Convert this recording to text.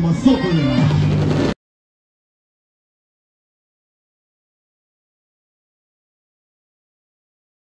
my soul.